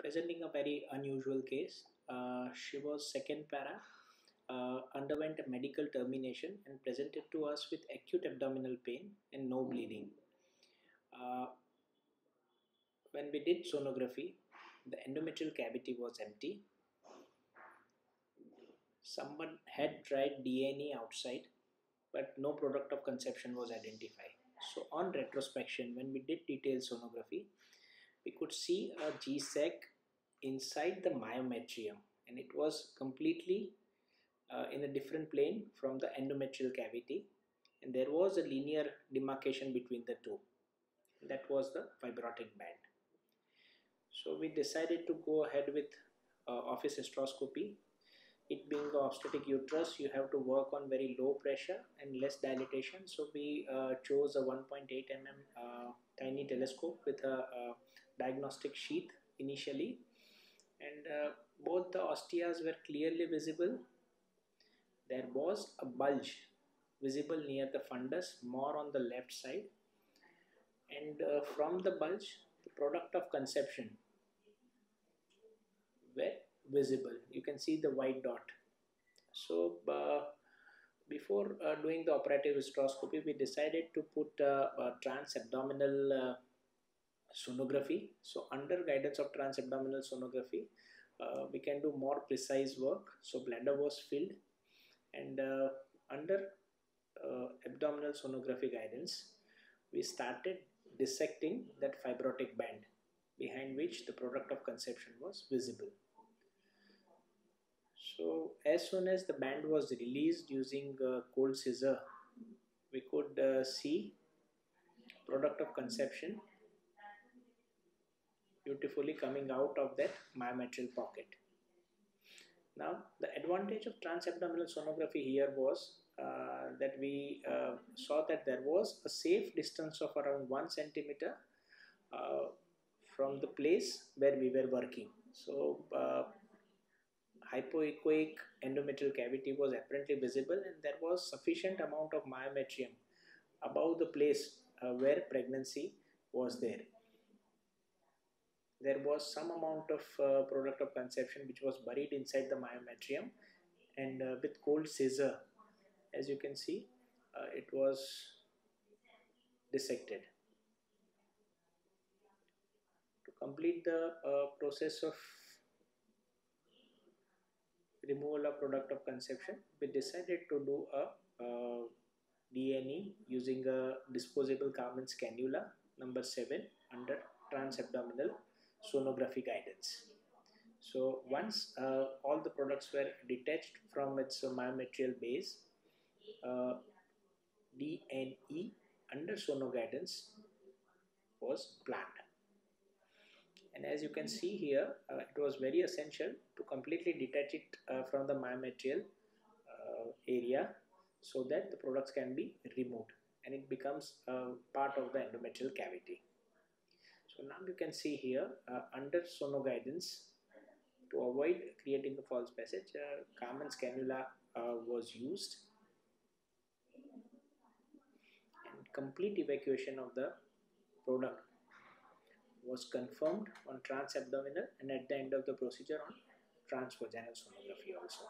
presenting a very unusual case. Uh, she was second para, uh, underwent a medical termination and presented to us with acute abdominal pain and no bleeding. Uh, when we did sonography, the endometrial cavity was empty. Someone had tried DNA outside, but no product of conception was identified. So on retrospection, when we did detailed sonography, we could see a G-sac inside the myometrium and it was completely uh, in a different plane from the endometrial cavity and there was a linear demarcation between the two. That was the fibrotic band. So we decided to go ahead with uh, office hysteroscopy. It being the obstetric uterus, you have to work on very low pressure and less dilatation. So we uh, chose a 1.8 mm uh, tiny telescope with a, a diagnostic sheath initially and uh, both the osteas were clearly visible. There was a bulge visible near the fundus, more on the left side, and uh, from the bulge, the product of conception were visible. You can see the white dot. So, uh, before uh, doing the operative hysteroscopy, we decided to put uh, a transabdominal uh, sonography. So under guidance of transabdominal sonography, uh, we can do more precise work. So bladder was filled and uh, under uh, abdominal sonography guidance, we started dissecting that fibrotic band behind which the product of conception was visible. So as soon as the band was released using cold scissor, we could uh, see product of conception beautifully coming out of that myometrial pocket. Now the advantage of transabdominal sonography here was uh, that we uh, saw that there was a safe distance of around 1 centimeter uh, from the place where we were working. So uh, hypoechoic endometrial cavity was apparently visible and there was sufficient amount of myometrium above the place uh, where pregnancy was there there was some amount of uh, product of conception which was buried inside the myometrium and uh, with cold scissor. As you can see uh, it was dissected. To complete the uh, process of removal of product of conception we decided to do a uh, DNE using a disposable Karman's cannula number 7 under transabdominal sonography guidance. So once uh, all the products were detached from its myometrial base, uh, DNE under sono guidance was planned. And as you can see here, uh, it was very essential to completely detach it uh, from the myometrial uh, area so that the products can be removed and it becomes part of the endometrial cavity. So now you can see here uh, under sono guidance to avoid creating a false passage, uh, Karman's cannula uh, was used and complete evacuation of the product was confirmed on transabdominal and at the end of the procedure on transvaginal sonography also.